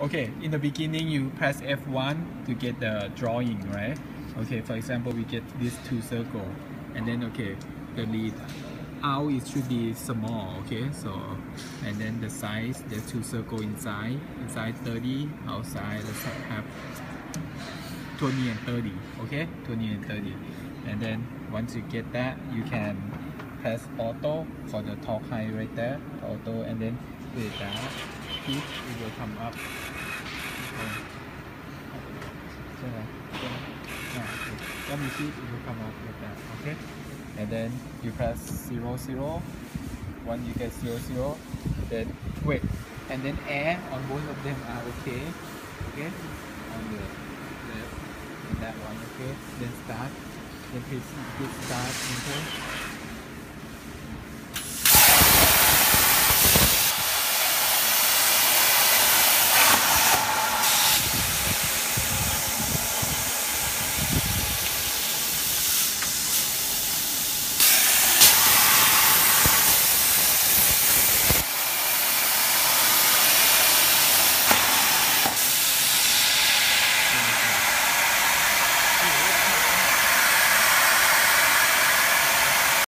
Okay, in the beginning you press F1 to get the drawing, right? Okay, for example, we get these two circle, and then okay, the lead out it should be small, okay? So, and then the size, the two circle inside, inside 30, outside let's have 20 and 30, okay? 20 and 30. And then once you get that, you can press auto for the torch height right there, auto, and then with that, peach, it will come up. Okay. So, so, yeah, see, it will come up like that, okay? And then you press 0, 0. Once you get 0, 0, then wait. And then air on both of them are okay, okay? On the left and that one, okay? Then start, then please, please start, okay?